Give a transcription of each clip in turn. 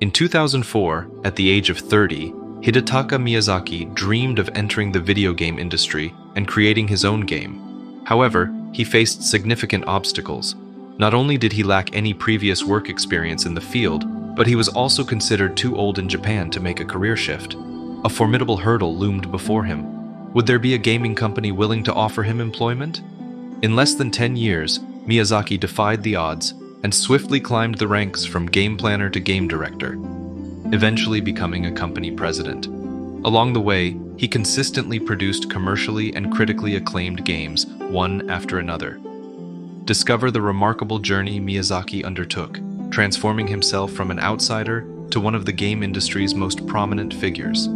In 2004, at the age of 30, Hidetaka Miyazaki dreamed of entering the video game industry and creating his own game. However, he faced significant obstacles. Not only did he lack any previous work experience in the field, but he was also considered too old in Japan to make a career shift. A formidable hurdle loomed before him. Would there be a gaming company willing to offer him employment? In less than 10 years, Miyazaki defied the odds and swiftly climbed the ranks from game planner to game director, eventually becoming a company president. Along the way, he consistently produced commercially and critically acclaimed games, one after another. Discover the remarkable journey Miyazaki undertook, transforming himself from an outsider to one of the game industry's most prominent figures.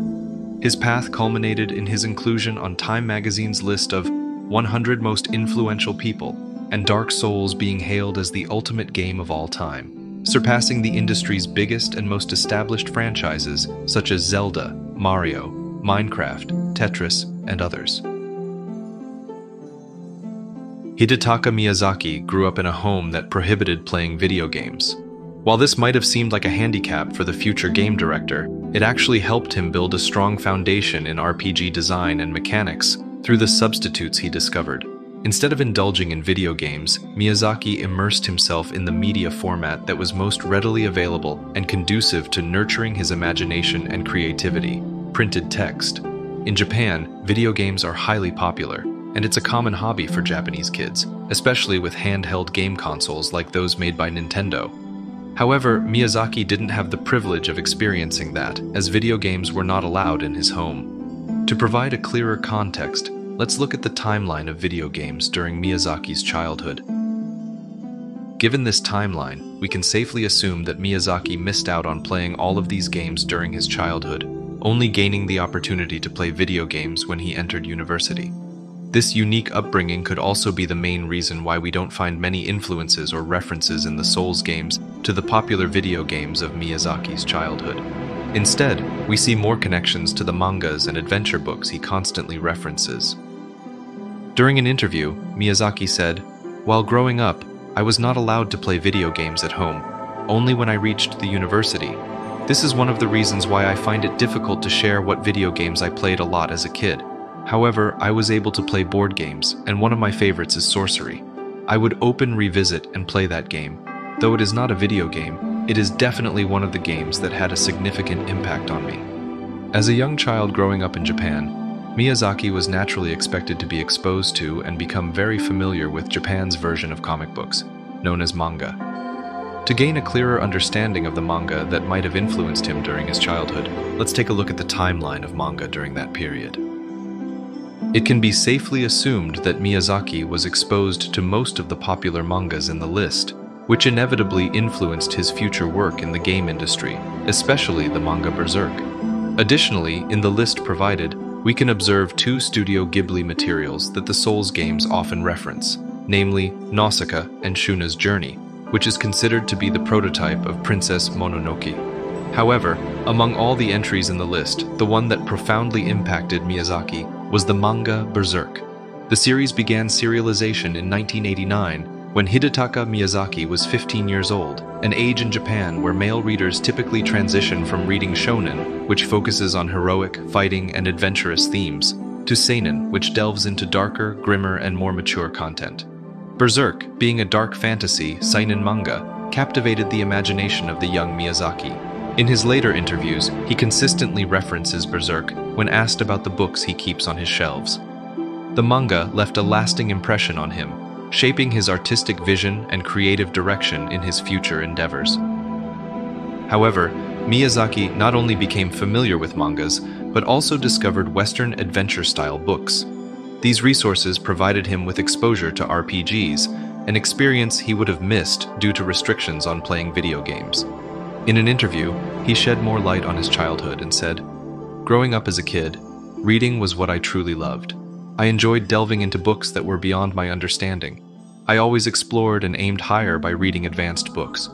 His path culminated in his inclusion on Time magazine's list of 100 most influential people, and Dark Souls being hailed as the ultimate game of all time, surpassing the industry's biggest and most established franchises such as Zelda, Mario, Minecraft, Tetris, and others. Hidetaka Miyazaki grew up in a home that prohibited playing video games. While this might have seemed like a handicap for the future game director, it actually helped him build a strong foundation in RPG design and mechanics through the substitutes he discovered. Instead of indulging in video games, Miyazaki immersed himself in the media format that was most readily available and conducive to nurturing his imagination and creativity printed text. In Japan, video games are highly popular, and it's a common hobby for Japanese kids, especially with handheld game consoles like those made by Nintendo. However, Miyazaki didn't have the privilege of experiencing that, as video games were not allowed in his home. To provide a clearer context, let's look at the timeline of video games during Miyazaki's childhood. Given this timeline, we can safely assume that Miyazaki missed out on playing all of these games during his childhood, only gaining the opportunity to play video games when he entered university. This unique upbringing could also be the main reason why we don't find many influences or references in the Souls games to the popular video games of Miyazaki's childhood. Instead, we see more connections to the mangas and adventure books he constantly references. During an interview, Miyazaki said, While growing up, I was not allowed to play video games at home, only when I reached the university. This is one of the reasons why I find it difficult to share what video games I played a lot as a kid. However, I was able to play board games, and one of my favorites is Sorcery. I would open Revisit and play that game. Though it is not a video game, it is definitely one of the games that had a significant impact on me. As a young child growing up in Japan, Miyazaki was naturally expected to be exposed to and become very familiar with Japan's version of comic books, known as manga. To gain a clearer understanding of the manga that might have influenced him during his childhood, let's take a look at the timeline of manga during that period. It can be safely assumed that Miyazaki was exposed to most of the popular mangas in the list, which inevitably influenced his future work in the game industry, especially the manga Berserk. Additionally, in the list provided, we can observe two Studio Ghibli materials that the Souls games often reference, namely Nausicaa and Shuna's Journey, which is considered to be the prototype of Princess Mononoke. However, among all the entries in the list, the one that profoundly impacted Miyazaki was the manga Berserk. The series began serialization in 1989 when Hidetaka Miyazaki was 15 years old, an age in Japan where male readers typically transition from reading shonen, which focuses on heroic, fighting, and adventurous themes, to seinen, which delves into darker, grimmer, and more mature content. Berserk, being a dark fantasy, seinen manga, captivated the imagination of the young Miyazaki, in his later interviews, he consistently references Berserk when asked about the books he keeps on his shelves. The manga left a lasting impression on him, shaping his artistic vision and creative direction in his future endeavors. However, Miyazaki not only became familiar with mangas, but also discovered Western adventure style books. These resources provided him with exposure to RPGs, an experience he would have missed due to restrictions on playing video games. In an interview, he shed more light on his childhood and said, Growing up as a kid, reading was what I truly loved. I enjoyed delving into books that were beyond my understanding. I always explored and aimed higher by reading advanced books.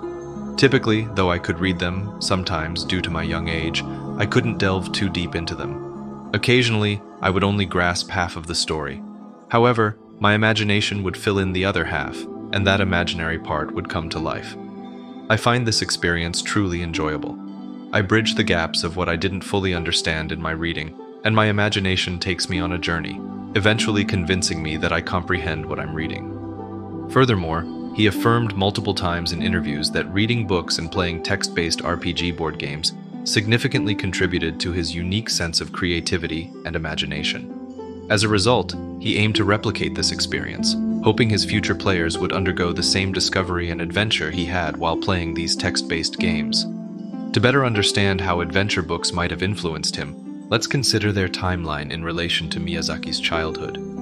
Typically, though I could read them, sometimes due to my young age, I couldn't delve too deep into them. Occasionally, I would only grasp half of the story. However, my imagination would fill in the other half, and that imaginary part would come to life. I find this experience truly enjoyable. I bridge the gaps of what I didn't fully understand in my reading, and my imagination takes me on a journey, eventually convincing me that I comprehend what I'm reading. Furthermore, he affirmed multiple times in interviews that reading books and playing text-based RPG board games significantly contributed to his unique sense of creativity and imagination. As a result, he aimed to replicate this experience, hoping his future players would undergo the same discovery and adventure he had while playing these text-based games. To better understand how adventure books might have influenced him, let's consider their timeline in relation to Miyazaki's childhood.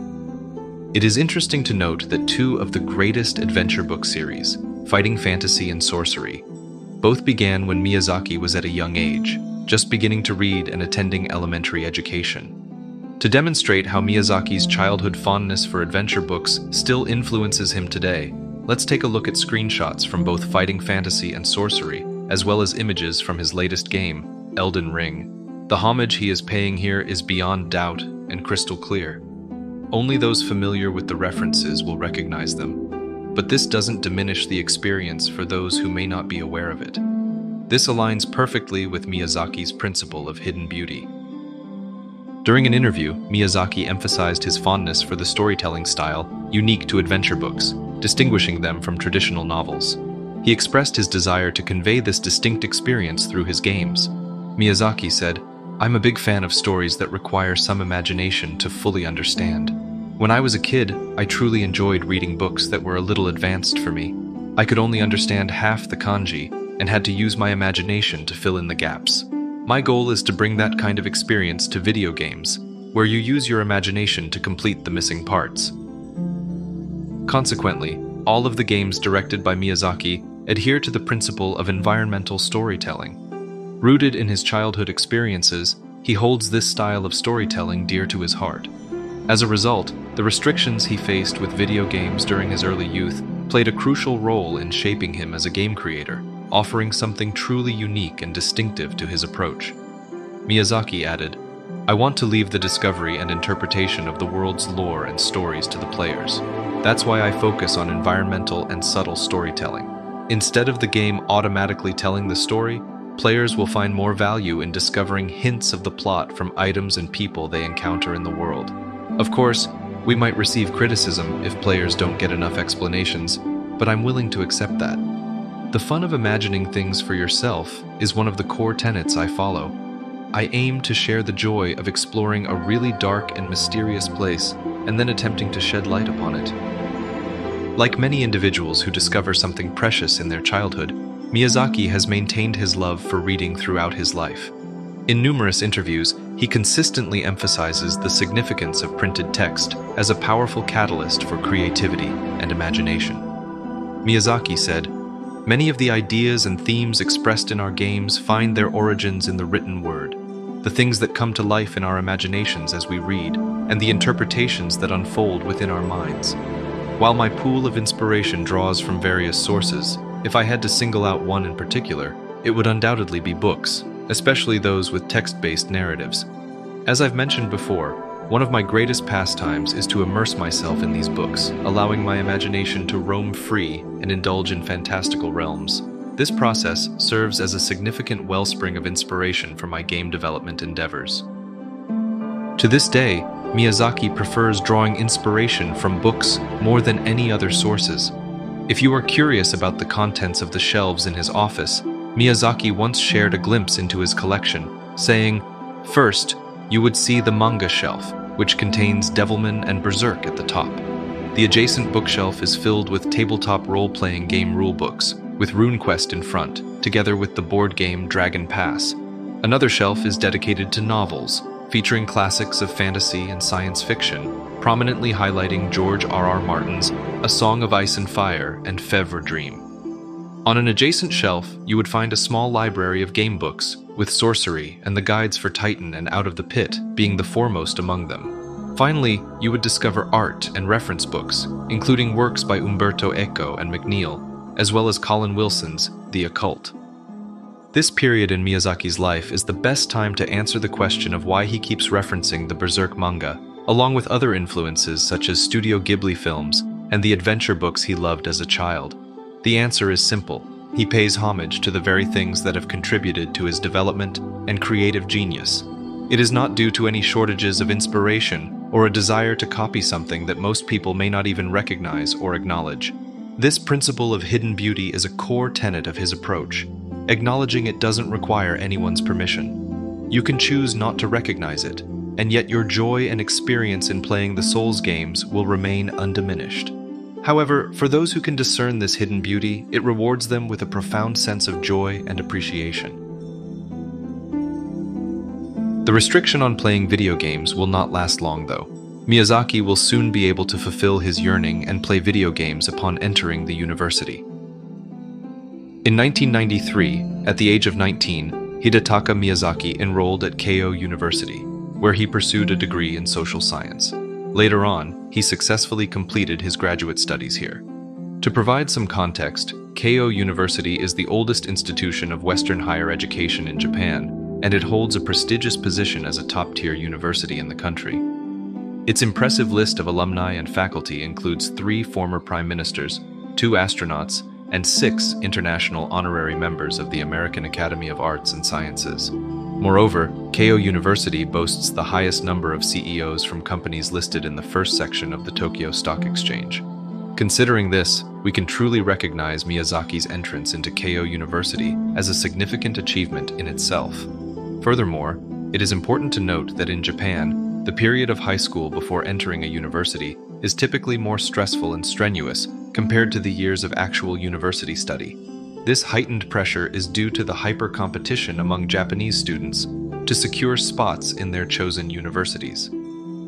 It is interesting to note that two of the greatest adventure book series, Fighting Fantasy and Sorcery, both began when Miyazaki was at a young age, just beginning to read and attending elementary education. To demonstrate how Miyazaki's childhood fondness for adventure books still influences him today, let's take a look at screenshots from both Fighting Fantasy and Sorcery, as well as images from his latest game, Elden Ring. The homage he is paying here is beyond doubt and crystal clear. Only those familiar with the references will recognize them, but this doesn't diminish the experience for those who may not be aware of it. This aligns perfectly with Miyazaki's principle of hidden beauty. During an interview, Miyazaki emphasized his fondness for the storytelling style unique to adventure books, distinguishing them from traditional novels. He expressed his desire to convey this distinct experience through his games. Miyazaki said, I'm a big fan of stories that require some imagination to fully understand. When I was a kid, I truly enjoyed reading books that were a little advanced for me. I could only understand half the kanji and had to use my imagination to fill in the gaps. My goal is to bring that kind of experience to video games, where you use your imagination to complete the missing parts. Consequently, all of the games directed by Miyazaki adhere to the principle of environmental storytelling. Rooted in his childhood experiences, he holds this style of storytelling dear to his heart. As a result, the restrictions he faced with video games during his early youth played a crucial role in shaping him as a game creator, offering something truly unique and distinctive to his approach. Miyazaki added, I want to leave the discovery and interpretation of the world's lore and stories to the players. That's why I focus on environmental and subtle storytelling. Instead of the game automatically telling the story, players will find more value in discovering hints of the plot from items and people they encounter in the world. Of course, we might receive criticism if players don't get enough explanations, but I'm willing to accept that. The fun of imagining things for yourself is one of the core tenets I follow. I aim to share the joy of exploring a really dark and mysterious place and then attempting to shed light upon it. Like many individuals who discover something precious in their childhood, Miyazaki has maintained his love for reading throughout his life. In numerous interviews, he consistently emphasizes the significance of printed text as a powerful catalyst for creativity and imagination. Miyazaki said, Many of the ideas and themes expressed in our games find their origins in the written word, the things that come to life in our imaginations as we read, and the interpretations that unfold within our minds. While my pool of inspiration draws from various sources, if I had to single out one in particular, it would undoubtedly be books, especially those with text-based narratives. As I've mentioned before, one of my greatest pastimes is to immerse myself in these books, allowing my imagination to roam free and indulge in fantastical realms. This process serves as a significant wellspring of inspiration for my game development endeavors. To this day, Miyazaki prefers drawing inspiration from books more than any other sources, if you are curious about the contents of the shelves in his office, Miyazaki once shared a glimpse into his collection, saying, First, you would see the manga shelf, which contains Devilman and Berserk at the top. The adjacent bookshelf is filled with tabletop role-playing game rulebooks, with RuneQuest in front, together with the board game Dragon Pass. Another shelf is dedicated to novels, featuring classics of fantasy and science fiction, prominently highlighting George R. R. Martin's A Song of Ice and Fire and Fevre Dream. On an adjacent shelf, you would find a small library of game books, with Sorcery and the guides for Titan and Out of the Pit being the foremost among them. Finally, you would discover art and reference books, including works by Umberto Eco and McNeil, as well as Colin Wilson's The Occult. This period in Miyazaki's life is the best time to answer the question of why he keeps referencing the Berserk manga along with other influences such as Studio Ghibli films and the adventure books he loved as a child. The answer is simple. he pays homage to the very things that have contributed to his development and creative genius. It is not due to any shortages of inspiration or a desire to copy something that most people may not even recognize or acknowledge. This principle of hidden beauty is a core tenet of his approach, acknowledging it doesn't require anyone's permission. You can choose not to recognize it, and yet your joy and experience in playing the Souls games will remain undiminished. However, for those who can discern this hidden beauty, it rewards them with a profound sense of joy and appreciation. The restriction on playing video games will not last long, though. Miyazaki will soon be able to fulfill his yearning and play video games upon entering the university. In 1993, at the age of 19, Hidetaka Miyazaki enrolled at Keio University, where he pursued a degree in social science. Later on, he successfully completed his graduate studies here. To provide some context, Keio University is the oldest institution of Western higher education in Japan, and it holds a prestigious position as a top-tier university in the country. Its impressive list of alumni and faculty includes three former prime ministers, two astronauts, and six international honorary members of the American Academy of Arts and Sciences. Moreover, Keio University boasts the highest number of CEOs from companies listed in the first section of the Tokyo Stock Exchange. Considering this, we can truly recognize Miyazaki's entrance into Keio University as a significant achievement in itself. Furthermore, it is important to note that in Japan, the period of high school before entering a university is typically more stressful and strenuous compared to the years of actual university study. This heightened pressure is due to the hyper-competition among Japanese students to secure spots in their chosen universities.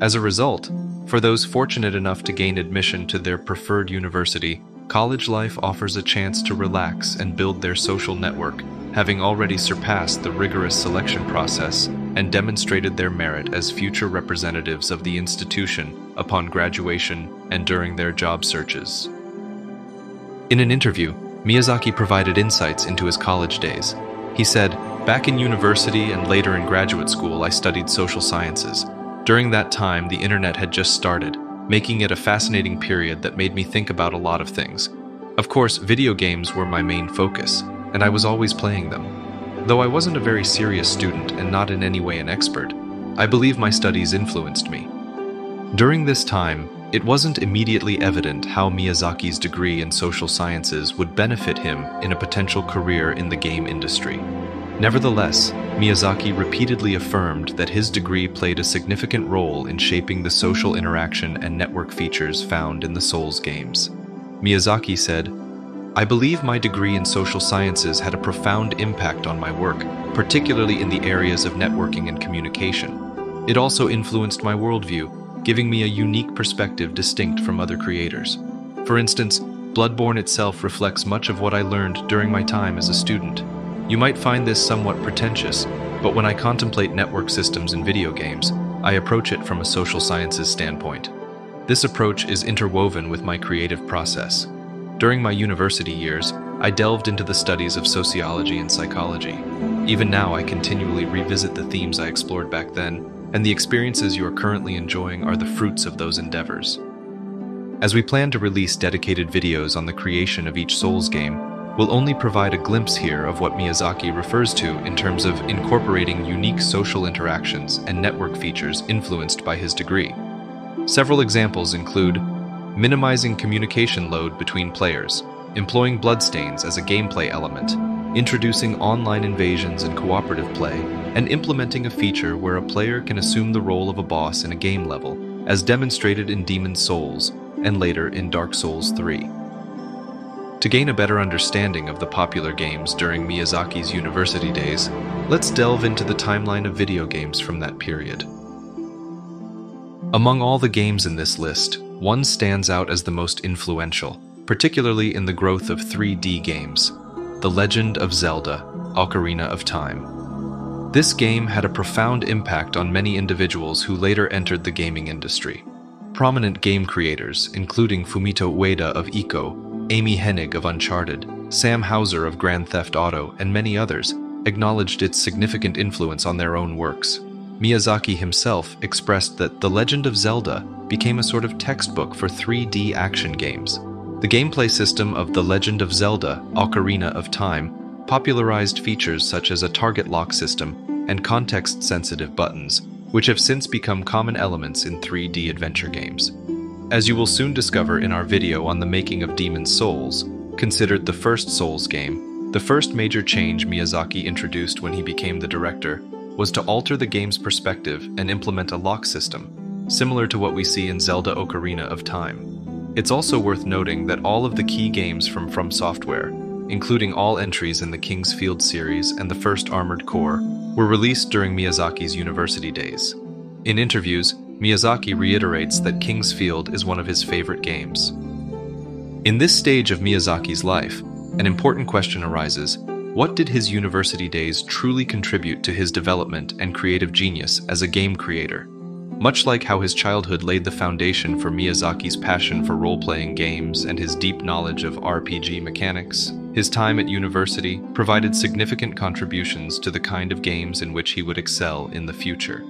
As a result, for those fortunate enough to gain admission to their preferred university, college life offers a chance to relax and build their social network, having already surpassed the rigorous selection process and demonstrated their merit as future representatives of the institution upon graduation and during their job searches. In an interview, Miyazaki provided insights into his college days. He said, Back in university and later in graduate school, I studied social sciences. During that time, the internet had just started, making it a fascinating period that made me think about a lot of things. Of course, video games were my main focus, and I was always playing them. Though I wasn't a very serious student and not in any way an expert, I believe my studies influenced me. During this time, it wasn't immediately evident how Miyazaki's degree in social sciences would benefit him in a potential career in the game industry. Nevertheless, Miyazaki repeatedly affirmed that his degree played a significant role in shaping the social interaction and network features found in the Souls games. Miyazaki said, I believe my degree in social sciences had a profound impact on my work, particularly in the areas of networking and communication. It also influenced my worldview, giving me a unique perspective distinct from other creators. For instance, Bloodborne itself reflects much of what I learned during my time as a student. You might find this somewhat pretentious, but when I contemplate network systems in video games, I approach it from a social sciences standpoint. This approach is interwoven with my creative process. During my university years, I delved into the studies of sociology and psychology. Even now, I continually revisit the themes I explored back then and the experiences you are currently enjoying are the fruits of those endeavors. As we plan to release dedicated videos on the creation of each Souls game, we'll only provide a glimpse here of what Miyazaki refers to in terms of incorporating unique social interactions and network features influenced by his degree. Several examples include minimizing communication load between players, employing bloodstains as a gameplay element, introducing online invasions and cooperative play, and implementing a feature where a player can assume the role of a boss in a game level, as demonstrated in Demon's Souls and later in Dark Souls 3. To gain a better understanding of the popular games during Miyazaki's university days, let's delve into the timeline of video games from that period. Among all the games in this list, one stands out as the most influential, particularly in the growth of 3D games, the Legend of Zelda Ocarina of Time. This game had a profound impact on many individuals who later entered the gaming industry. Prominent game creators, including Fumito Ueda of Ico, Amy Hennig of Uncharted, Sam Houser of Grand Theft Auto, and many others, acknowledged its significant influence on their own works. Miyazaki himself expressed that The Legend of Zelda became a sort of textbook for 3D action games, The gameplay system of The Legend of Zelda Ocarina of Time popularized features such as a target lock system and context-sensitive buttons, which have since become common elements in 3D adventure games. As you will soon discover in our video on the making of Demon's Souls, considered the first Souls game, the first major change Miyazaki introduced when he became the director was to alter the game's perspective and implement a lock system, similar to what we see in Zelda Ocarina of Time. It's also worth noting that all of the key games from From Software, including all entries in the King's Field series and the first Armored Core, were released during Miyazaki's university days. In interviews, Miyazaki reiterates that King's Field is one of his favorite games. In this stage of Miyazaki's life, an important question arises what did his university days truly contribute to his development and creative genius as a game creator? Much like how his childhood laid the foundation for Miyazaki's passion for role-playing games and his deep knowledge of RPG mechanics, his time at university provided significant contributions to the kind of games in which he would excel in the future.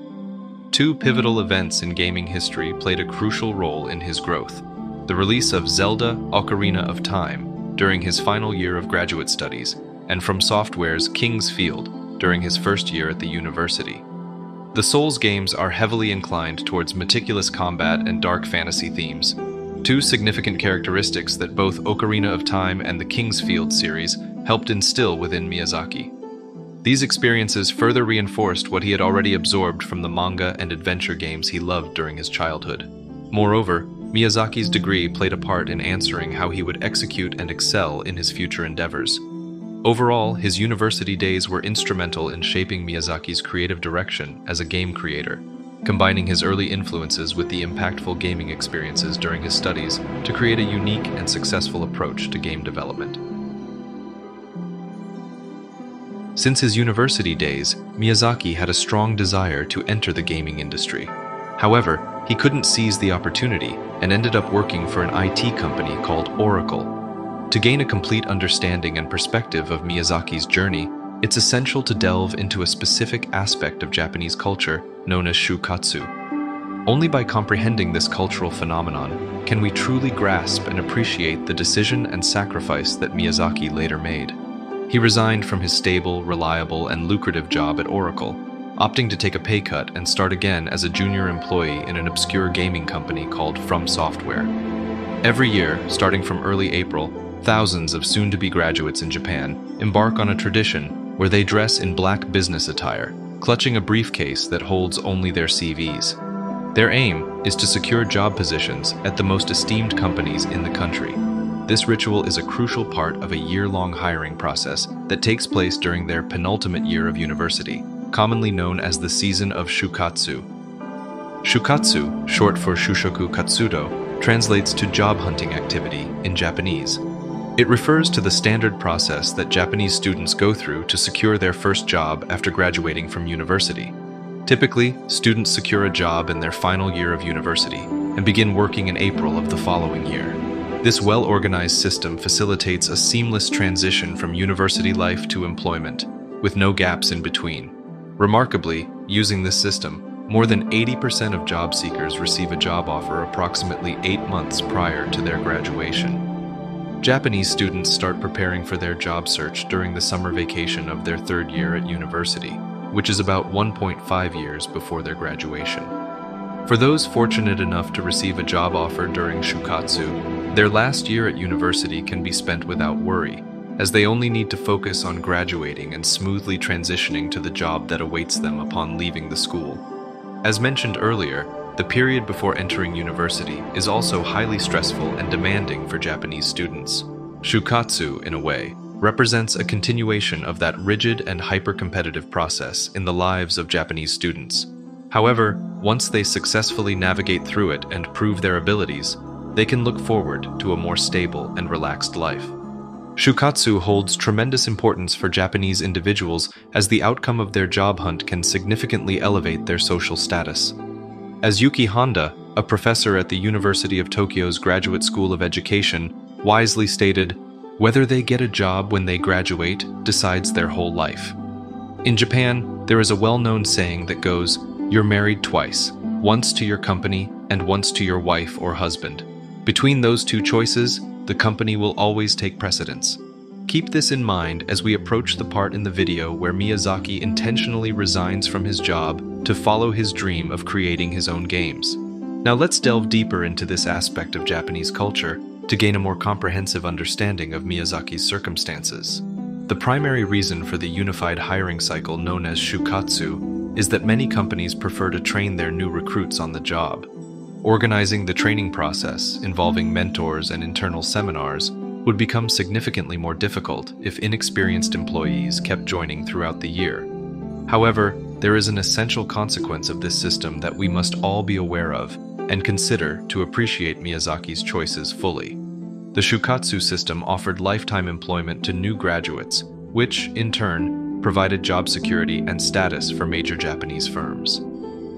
Two pivotal events in gaming history played a crucial role in his growth. The release of Zelda Ocarina of Time during his final year of graduate studies and from Software's King's Field during his first year at the university. The Souls games are heavily inclined towards meticulous combat and dark fantasy themes, two significant characteristics that both Ocarina of Time and the King's Field series helped instill within Miyazaki. These experiences further reinforced what he had already absorbed from the manga and adventure games he loved during his childhood. Moreover, Miyazaki's degree played a part in answering how he would execute and excel in his future endeavors. Overall, his university days were instrumental in shaping Miyazaki's creative direction as a game creator, combining his early influences with the impactful gaming experiences during his studies to create a unique and successful approach to game development. Since his university days, Miyazaki had a strong desire to enter the gaming industry. However, he couldn't seize the opportunity and ended up working for an IT company called Oracle, to gain a complete understanding and perspective of Miyazaki's journey, it's essential to delve into a specific aspect of Japanese culture known as shukatsu. Only by comprehending this cultural phenomenon can we truly grasp and appreciate the decision and sacrifice that Miyazaki later made. He resigned from his stable, reliable, and lucrative job at Oracle, opting to take a pay cut and start again as a junior employee in an obscure gaming company called From Software. Every year, starting from early April, Thousands of soon-to-be graduates in Japan embark on a tradition where they dress in black business attire, clutching a briefcase that holds only their CVs. Their aim is to secure job positions at the most esteemed companies in the country. This ritual is a crucial part of a year-long hiring process that takes place during their penultimate year of university, commonly known as the season of Shukatsu. Shukatsu, short for Shushoku Katsudo, translates to job hunting activity in Japanese. It refers to the standard process that Japanese students go through to secure their first job after graduating from university. Typically, students secure a job in their final year of university and begin working in April of the following year. This well-organized system facilitates a seamless transition from university life to employment, with no gaps in between. Remarkably, using this system, more than 80% of job seekers receive a job offer approximately eight months prior to their graduation. Japanese students start preparing for their job search during the summer vacation of their third year at university, which is about 1.5 years before their graduation. For those fortunate enough to receive a job offer during Shukatsu, their last year at university can be spent without worry, as they only need to focus on graduating and smoothly transitioning to the job that awaits them upon leaving the school. As mentioned earlier, the period before entering university is also highly stressful and demanding for Japanese students. Shukatsu, in a way, represents a continuation of that rigid and hyper-competitive process in the lives of Japanese students. However, once they successfully navigate through it and prove their abilities, they can look forward to a more stable and relaxed life. Shukatsu holds tremendous importance for Japanese individuals as the outcome of their job hunt can significantly elevate their social status. As Yuki Honda, a professor at the University of Tokyo's Graduate School of Education, wisely stated, whether they get a job when they graduate decides their whole life. In Japan, there is a well-known saying that goes, you're married twice, once to your company and once to your wife or husband. Between those two choices, the company will always take precedence. Keep this in mind as we approach the part in the video where Miyazaki intentionally resigns from his job to follow his dream of creating his own games. Now let's delve deeper into this aspect of Japanese culture to gain a more comprehensive understanding of Miyazaki's circumstances. The primary reason for the unified hiring cycle known as shukatsu is that many companies prefer to train their new recruits on the job. Organizing the training process, involving mentors and internal seminars, would become significantly more difficult if inexperienced employees kept joining throughout the year. However, there is an essential consequence of this system that we must all be aware of and consider to appreciate Miyazaki's choices fully. The Shukatsu system offered lifetime employment to new graduates, which, in turn, provided job security and status for major Japanese firms.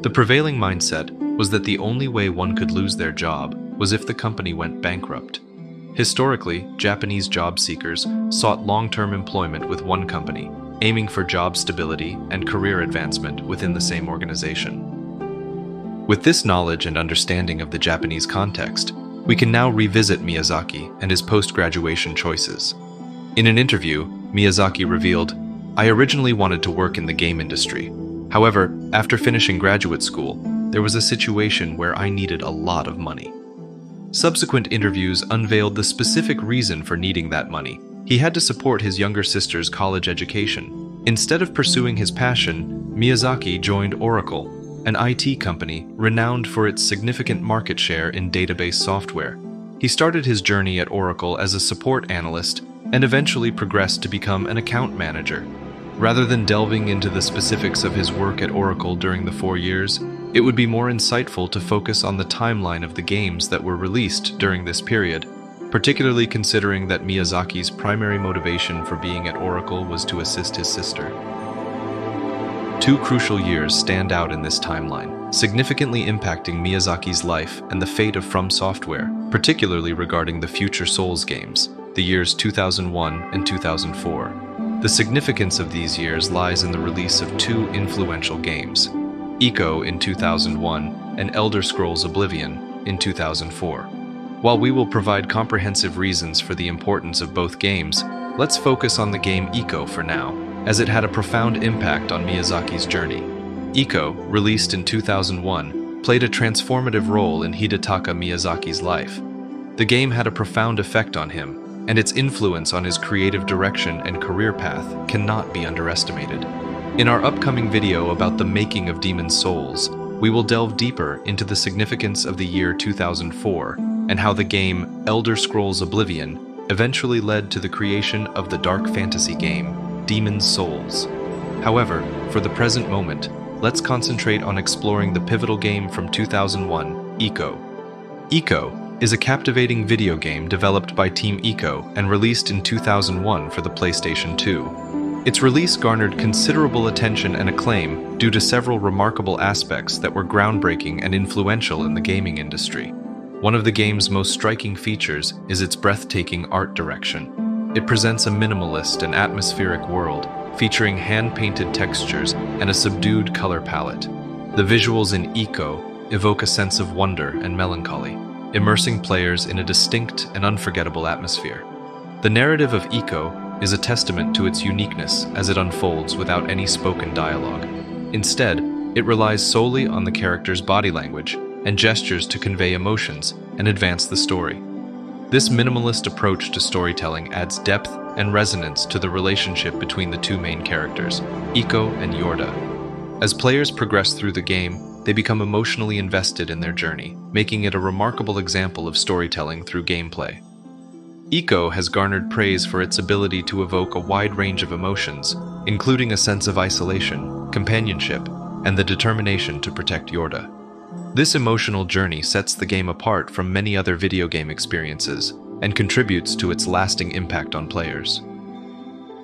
The prevailing mindset was that the only way one could lose their job was if the company went bankrupt. Historically, Japanese job seekers sought long-term employment with one company, aiming for job stability and career advancement within the same organization. With this knowledge and understanding of the Japanese context, we can now revisit Miyazaki and his post-graduation choices. In an interview, Miyazaki revealed, I originally wanted to work in the game industry. However, after finishing graduate school, there was a situation where I needed a lot of money. Subsequent interviews unveiled the specific reason for needing that money. He had to support his younger sister's college education. Instead of pursuing his passion, Miyazaki joined Oracle, an IT company renowned for its significant market share in database software. He started his journey at Oracle as a support analyst and eventually progressed to become an account manager. Rather than delving into the specifics of his work at Oracle during the four years, it would be more insightful to focus on the timeline of the games that were released during this period, particularly considering that Miyazaki's primary motivation for being at Oracle was to assist his sister. Two crucial years stand out in this timeline, significantly impacting Miyazaki's life and the fate of From Software, particularly regarding the future Souls games, the years 2001 and 2004. The significance of these years lies in the release of two influential games, Ico in 2001 and Elder Scrolls Oblivion in 2004. While we will provide comprehensive reasons for the importance of both games, let's focus on the game Ico for now, as it had a profound impact on Miyazaki's journey. Ico, released in 2001, played a transformative role in Hidetaka Miyazaki's life. The game had a profound effect on him, and its influence on his creative direction and career path cannot be underestimated. In our upcoming video about the making of Demon's Souls, we will delve deeper into the significance of the year 2004 and how the game Elder Scrolls Oblivion eventually led to the creation of the dark fantasy game Demon's Souls. However, for the present moment, let's concentrate on exploring the pivotal game from 2001, Ico. Ico is a captivating video game developed by Team Ico and released in 2001 for the PlayStation 2. Its release garnered considerable attention and acclaim due to several remarkable aspects that were groundbreaking and influential in the gaming industry. One of the game's most striking features is its breathtaking art direction. It presents a minimalist and atmospheric world, featuring hand-painted textures and a subdued color palette. The visuals in Ico evoke a sense of wonder and melancholy, immersing players in a distinct and unforgettable atmosphere. The narrative of Ico is a testament to its uniqueness as it unfolds without any spoken dialogue. Instead, it relies solely on the character's body language and gestures to convey emotions and advance the story. This minimalist approach to storytelling adds depth and resonance to the relationship between the two main characters, Ico and Yorda. As players progress through the game, they become emotionally invested in their journey, making it a remarkable example of storytelling through gameplay. Ico has garnered praise for its ability to evoke a wide range of emotions, including a sense of isolation, companionship, and the determination to protect Yorda. This emotional journey sets the game apart from many other video game experiences and contributes to its lasting impact on players.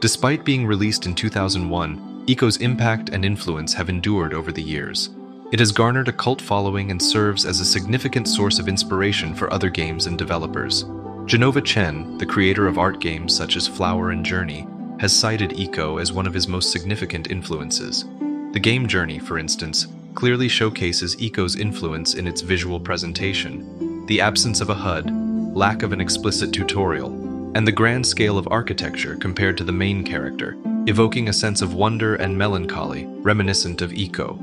Despite being released in 2001, Ico's impact and influence have endured over the years. It has garnered a cult following and serves as a significant source of inspiration for other games and developers. Jenova Chen, the creator of art games such as Flower and Journey, has cited Ico as one of his most significant influences. The game Journey, for instance, clearly showcases Ico's influence in its visual presentation. The absence of a HUD, lack of an explicit tutorial, and the grand scale of architecture compared to the main character, evoking a sense of wonder and melancholy reminiscent of Ico.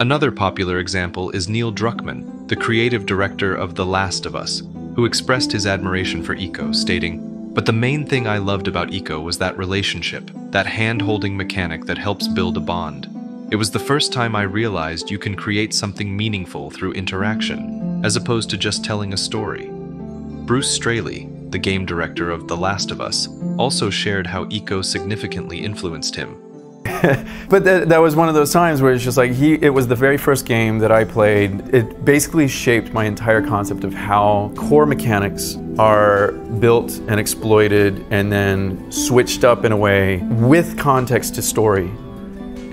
Another popular example is Neil Druckmann, the creative director of The Last of Us, who expressed his admiration for Ico, stating, But the main thing I loved about Ico was that relationship, that hand-holding mechanic that helps build a bond. It was the first time I realized you can create something meaningful through interaction, as opposed to just telling a story. Bruce Straley, the game director of The Last of Us, also shared how Ico significantly influenced him. but that, that was one of those times where it's just like he it was the very first game that I played. It basically shaped my entire concept of how core mechanics are built and exploited and then switched up in a way with context to story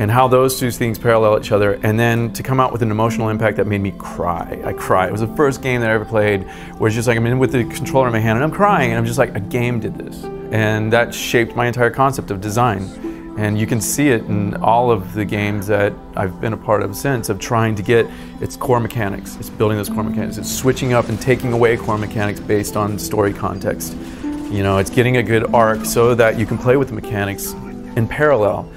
and how those two things parallel each other, and then to come out with an emotional impact that made me cry. I cried. It was the first game that I ever played where it's just like I'm in with the controller in my hand and I'm crying, and I'm just like, a game did this. And that shaped my entire concept of design. And you can see it in all of the games that I've been a part of since, of trying to get its core mechanics. It's building those core mechanics. It's switching up and taking away core mechanics based on story context. You know, it's getting a good arc so that you can play with the mechanics in parallel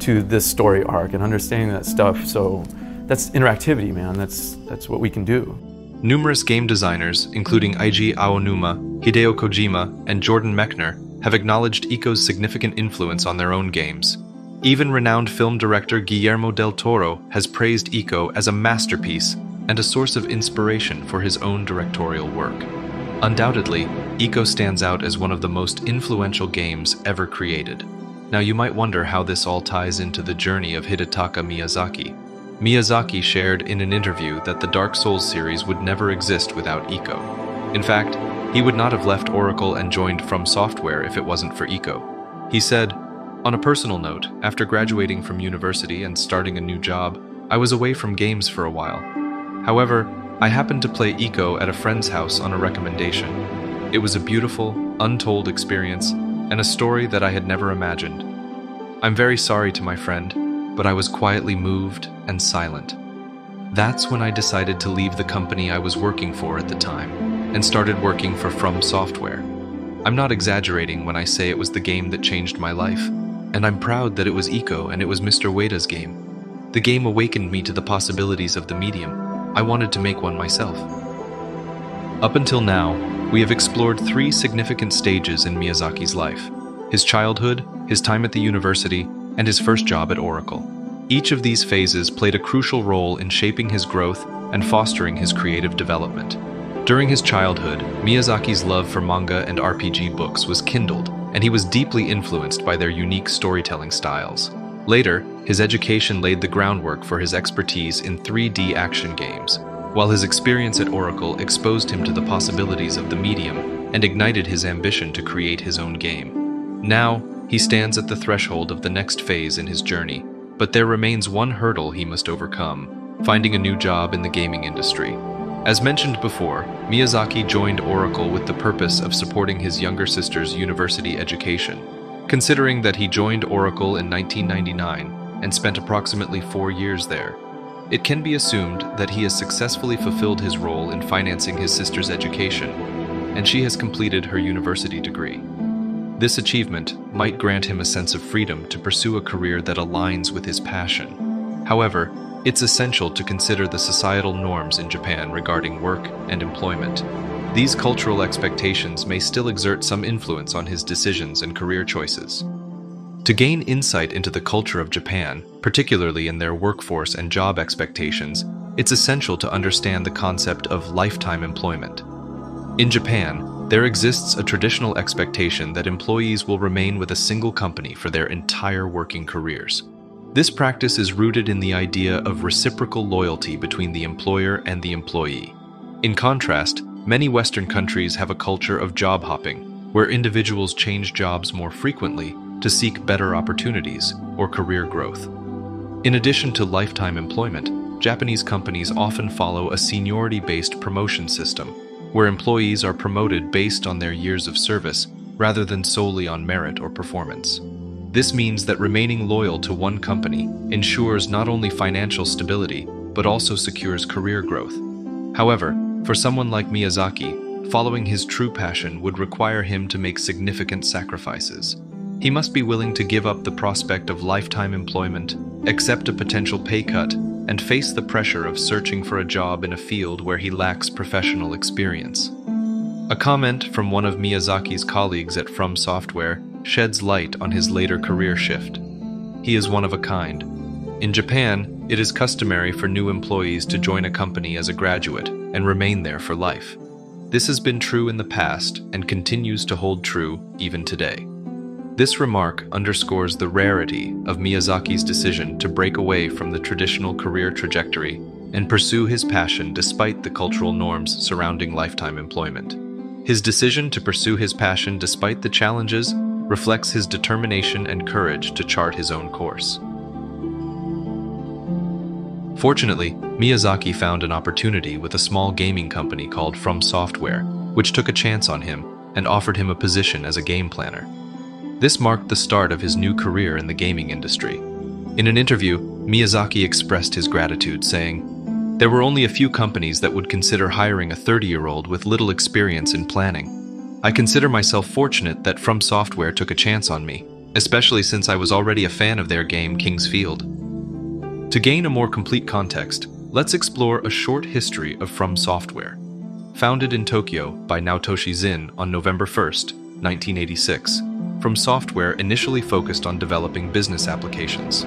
to this story arc and understanding that stuff. So that's interactivity, man. That's that's what we can do. Numerous game designers, including Eiji Aonuma, Hideo Kojima, and Jordan Mechner, have acknowledged Ico's significant influence on their own games. Even renowned film director Guillermo del Toro has praised Ico as a masterpiece and a source of inspiration for his own directorial work. Undoubtedly, Ico stands out as one of the most influential games ever created. Now you might wonder how this all ties into the journey of Hidetaka Miyazaki. Miyazaki shared in an interview that the Dark Souls series would never exist without Ico. In fact, he would not have left Oracle and joined From Software if it wasn't for Ico. He said, On a personal note, after graduating from university and starting a new job, I was away from games for a while. However, I happened to play Ico at a friend's house on a recommendation. It was a beautiful, untold experience and a story that I had never imagined. I'm very sorry to my friend, but I was quietly moved and silent. That's when I decided to leave the company I was working for at the time and started working for From Software. I'm not exaggerating when I say it was the game that changed my life, and I'm proud that it was Ico and it was Mr. Ueda's game. The game awakened me to the possibilities of the medium. I wanted to make one myself. Up until now, we have explored three significant stages in Miyazaki's life his childhood, his time at the university, and his first job at Oracle. Each of these phases played a crucial role in shaping his growth and fostering his creative development. During his childhood, Miyazaki's love for manga and RPG books was kindled, and he was deeply influenced by their unique storytelling styles. Later, his education laid the groundwork for his expertise in 3D action games, while his experience at Oracle exposed him to the possibilities of the medium and ignited his ambition to create his own game. Now, he stands at the threshold of the next phase in his journey, but there remains one hurdle he must overcome, finding a new job in the gaming industry. As mentioned before, Miyazaki joined Oracle with the purpose of supporting his younger sister's university education. Considering that he joined Oracle in 1999 and spent approximately four years there, it can be assumed that he has successfully fulfilled his role in financing his sister's education, and she has completed her university degree. This achievement might grant him a sense of freedom to pursue a career that aligns with his passion. However, it's essential to consider the societal norms in Japan regarding work and employment. These cultural expectations may still exert some influence on his decisions and career choices. To gain insight into the culture of Japan, particularly in their workforce and job expectations, it's essential to understand the concept of lifetime employment. In Japan, there exists a traditional expectation that employees will remain with a single company for their entire working careers. This practice is rooted in the idea of reciprocal loyalty between the employer and the employee. In contrast, many Western countries have a culture of job hopping, where individuals change jobs more frequently to seek better opportunities or career growth. In addition to lifetime employment, Japanese companies often follow a seniority-based promotion system, where employees are promoted based on their years of service rather than solely on merit or performance. This means that remaining loyal to one company ensures not only financial stability, but also secures career growth. However, for someone like Miyazaki, following his true passion would require him to make significant sacrifices. He must be willing to give up the prospect of lifetime employment, accept a potential pay cut, and face the pressure of searching for a job in a field where he lacks professional experience. A comment from one of Miyazaki's colleagues at From Software sheds light on his later career shift. He is one of a kind. In Japan, it is customary for new employees to join a company as a graduate and remain there for life. This has been true in the past and continues to hold true even today. This remark underscores the rarity of Miyazaki's decision to break away from the traditional career trajectory and pursue his passion despite the cultural norms surrounding lifetime employment. His decision to pursue his passion despite the challenges reflects his determination and courage to chart his own course. Fortunately, Miyazaki found an opportunity with a small gaming company called From Software, which took a chance on him and offered him a position as a game planner. This marked the start of his new career in the gaming industry. In an interview, Miyazaki expressed his gratitude, saying, there were only a few companies that would consider hiring a 30-year-old with little experience in planning. I consider myself fortunate that From Software took a chance on me, especially since I was already a fan of their game King's Field. To gain a more complete context, let's explore a short history of From Software. Founded in Tokyo by Naotoshi Zin on November 1, 1986, From Software initially focused on developing business applications.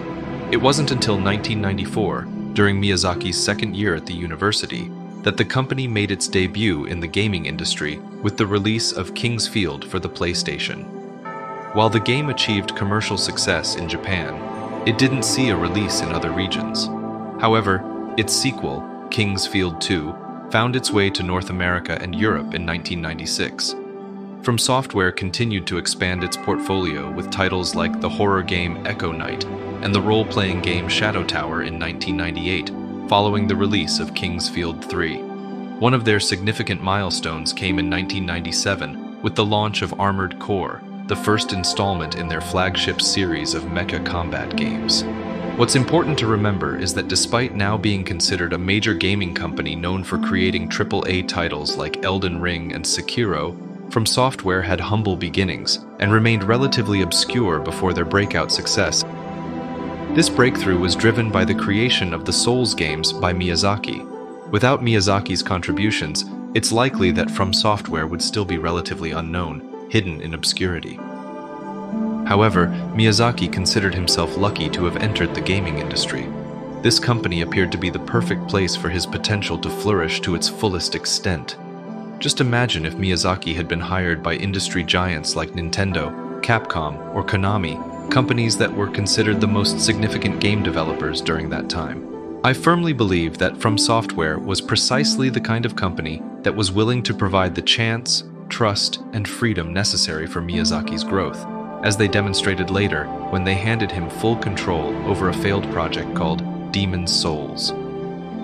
It wasn't until 1994 during Miyazaki's second year at the university that the company made its debut in the gaming industry with the release of King's Field for the PlayStation. While the game achieved commercial success in Japan, it didn't see a release in other regions. However, its sequel, King's Field 2, found its way to North America and Europe in 1996. From Software continued to expand its portfolio with titles like the horror game Echo Night and the role-playing game Shadow Tower in 1998, following the release of King's Field 3. One of their significant milestones came in 1997 with the launch of Armored Core, the first installment in their flagship series of mecha combat games. What's important to remember is that despite now being considered a major gaming company known for creating AAA titles like Elden Ring and Sekiro, From Software had humble beginnings and remained relatively obscure before their breakout success this breakthrough was driven by the creation of the Souls games by Miyazaki. Without Miyazaki's contributions, it's likely that From Software would still be relatively unknown, hidden in obscurity. However, Miyazaki considered himself lucky to have entered the gaming industry. This company appeared to be the perfect place for his potential to flourish to its fullest extent. Just imagine if Miyazaki had been hired by industry giants like Nintendo, Capcom, or Konami companies that were considered the most significant game developers during that time. I firmly believe that From Software was precisely the kind of company that was willing to provide the chance, trust, and freedom necessary for Miyazaki's growth, as they demonstrated later when they handed him full control over a failed project called Demon's Souls.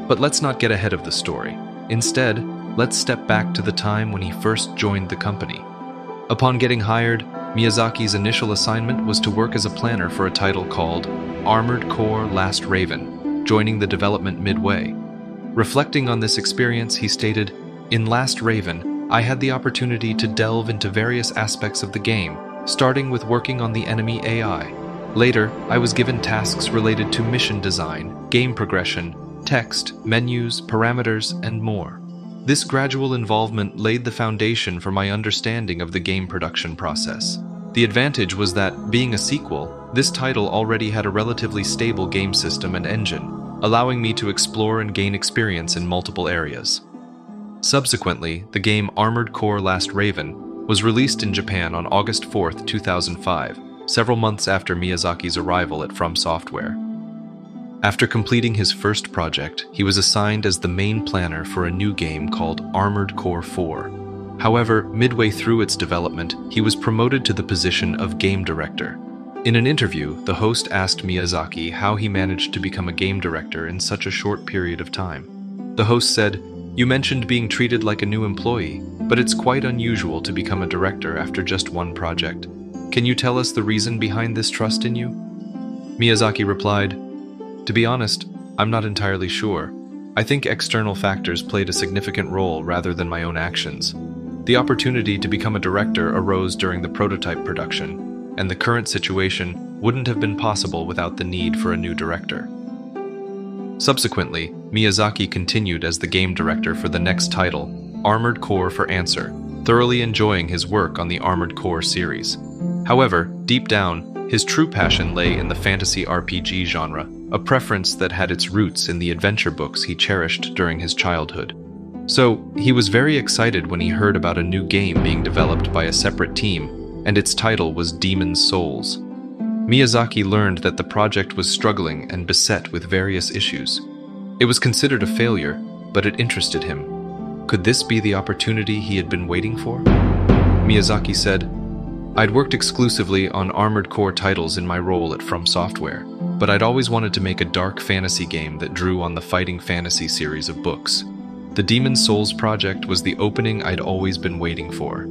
But let's not get ahead of the story. Instead, let's step back to the time when he first joined the company. Upon getting hired, Miyazaki's initial assignment was to work as a planner for a title called Armored Core Last Raven, joining the development midway. Reflecting on this experience, he stated, In Last Raven, I had the opportunity to delve into various aspects of the game, starting with working on the enemy AI. Later, I was given tasks related to mission design, game progression, text, menus, parameters, and more. This gradual involvement laid the foundation for my understanding of the game production process. The advantage was that, being a sequel, this title already had a relatively stable game system and engine, allowing me to explore and gain experience in multiple areas. Subsequently, the game Armored Core Last Raven was released in Japan on August 4, 2005, several months after Miyazaki's arrival at From Software. After completing his first project, he was assigned as the main planner for a new game called Armored Core 4. However, midway through its development, he was promoted to the position of game director. In an interview, the host asked Miyazaki how he managed to become a game director in such a short period of time. The host said, You mentioned being treated like a new employee, but it's quite unusual to become a director after just one project. Can you tell us the reason behind this trust in you? Miyazaki replied, to be honest, I'm not entirely sure. I think external factors played a significant role rather than my own actions. The opportunity to become a director arose during the prototype production, and the current situation wouldn't have been possible without the need for a new director. Subsequently, Miyazaki continued as the game director for the next title, Armored Core for Answer, thoroughly enjoying his work on the Armored Core series. However, deep down, his true passion lay in the fantasy RPG genre, a preference that had its roots in the adventure books he cherished during his childhood. So, he was very excited when he heard about a new game being developed by a separate team, and its title was Demon's Souls. Miyazaki learned that the project was struggling and beset with various issues. It was considered a failure, but it interested him. Could this be the opportunity he had been waiting for? Miyazaki said, I'd worked exclusively on Armored Core titles in my role at From Software, but I'd always wanted to make a dark fantasy game that drew on the Fighting Fantasy series of books. The Demon Souls project was the opening I'd always been waiting for.